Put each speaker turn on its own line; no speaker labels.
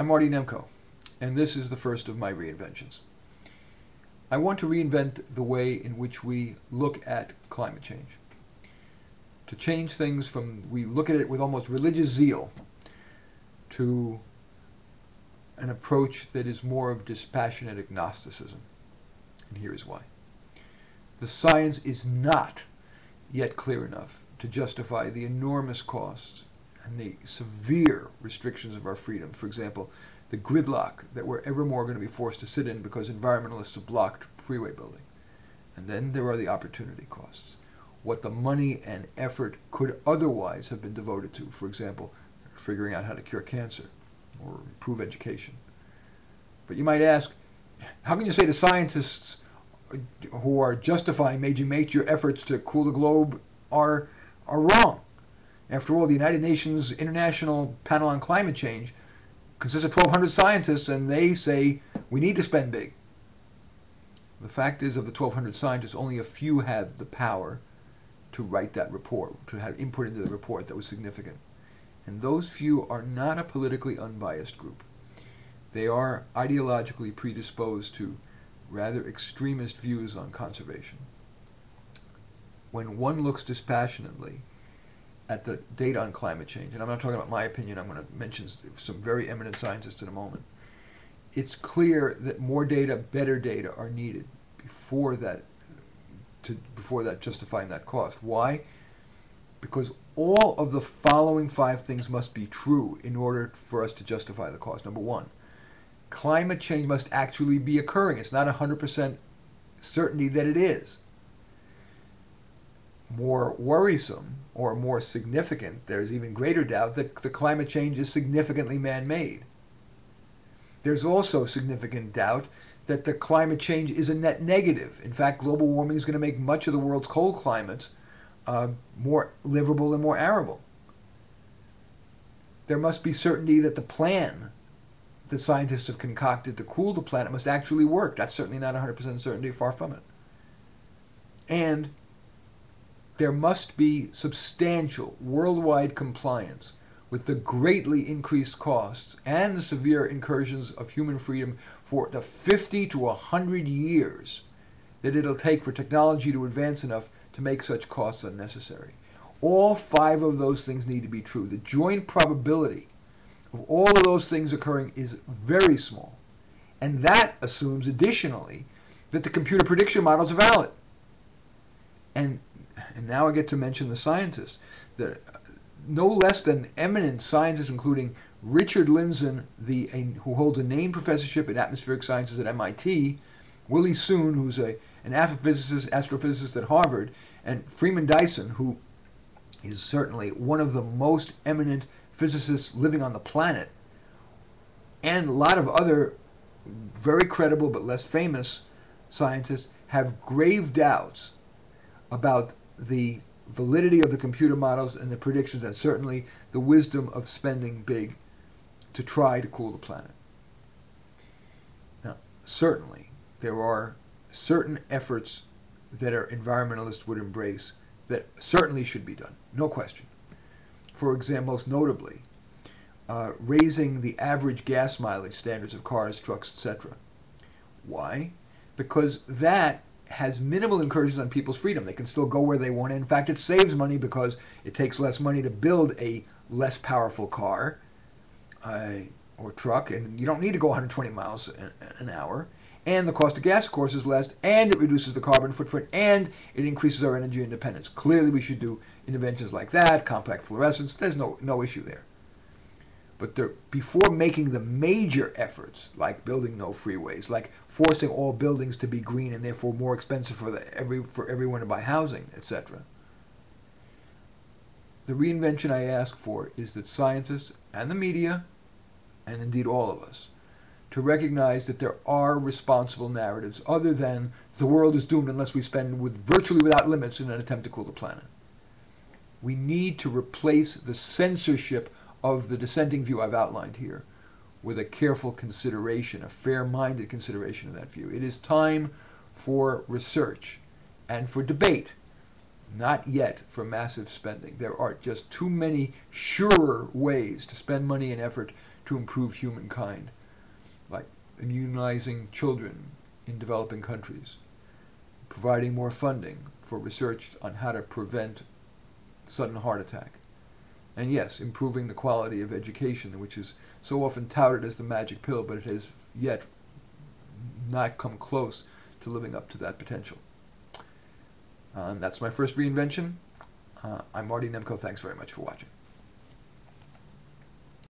I'm Marty Nemko, and this is the first of my reinventions. I want to reinvent the way in which we look at climate change. To change things from, we look at it with almost religious zeal, to an approach that is more of dispassionate agnosticism. And here is why. The science is not yet clear enough to justify the enormous costs and the severe restrictions of our freedom. For example, the gridlock that we're ever more going to be forced to sit in because environmentalists have blocked freeway building. And then there are the opportunity costs. What the money and effort could otherwise have been devoted to, for example, figuring out how to cure cancer or improve education. But you might ask, how can you say to scientists who are justifying major major efforts to cool the globe are are wrong? After all, the United Nations International Panel on Climate Change consists of 1,200 scientists, and they say we need to spend big. The fact is, of the 1,200 scientists, only a few had the power to write that report, to have input into the report that was significant. And those few are not a politically unbiased group. They are ideologically predisposed to rather extremist views on conservation. When one looks dispassionately at the data on climate change, and I'm not talking about my opinion, I'm going to mention some very eminent scientists in a moment, it's clear that more data, better data are needed before that to before that justifying that cost. Why? Because all of the following five things must be true in order for us to justify the cost. Number one, climate change must actually be occurring. It's not 100% certainty that it is more worrisome or more significant, there's even greater doubt that the climate change is significantly man-made. There's also significant doubt that the climate change is a net negative. In fact, global warming is going to make much of the world's cold climates uh, more livable and more arable. There must be certainty that the plan that scientists have concocted to cool the planet must actually work. That's certainly not 100% certainty, far from it. And there must be substantial worldwide compliance with the greatly increased costs and the severe incursions of human freedom for the 50 to 100 years that it'll take for technology to advance enough to make such costs unnecessary. All five of those things need to be true. The joint probability of all of those things occurring is very small. And that assumes additionally that the computer prediction models are valid. And and now I get to mention the scientists. The, no less than eminent scientists, including Richard Lindzen, the, who holds a named professorship in atmospheric sciences at MIT, Willie Soon, who's a, an astrophysicist, astrophysicist at Harvard, and Freeman Dyson, who is certainly one of the most eminent physicists living on the planet, and a lot of other very credible but less famous scientists have grave doubts about the validity of the computer models and the predictions and certainly the wisdom of spending big to try to cool the planet. Now, certainly there are certain efforts that our environmentalists would embrace that certainly should be done, no question. For example, most notably, uh, raising the average gas mileage standards of cars, trucks, etc. Why? Because that has minimal incursions on people's freedom. They can still go where they want. In fact, it saves money because it takes less money to build a less powerful car uh, or truck, and you don't need to go 120 miles an hour. And the cost of gas, of course, is less, and it reduces the carbon footprint, and it increases our energy independence. Clearly, we should do interventions like that, compact fluorescence. There's no, no issue there. But before making the major efforts, like building no freeways, like forcing all buildings to be green and therefore more expensive for, the, every, for everyone to buy housing, etc., the reinvention I ask for is that scientists and the media, and indeed all of us, to recognize that there are responsible narratives other than the world is doomed unless we spend with virtually without limits in an attempt to cool the planet. We need to replace the censorship of the dissenting view I've outlined here with a careful consideration, a fair-minded consideration of that view. It is time for research and for debate, not yet for massive spending. There are just too many surer ways to spend money and effort to improve humankind, like immunizing children in developing countries, providing more funding for research on how to prevent sudden heart attack, and yes, improving the quality of education, which is so often touted as the magic pill, but it has yet not come close to living up to that potential. Um, that's my first reinvention. Uh, I'm Marty Nemko. Thanks very much for watching.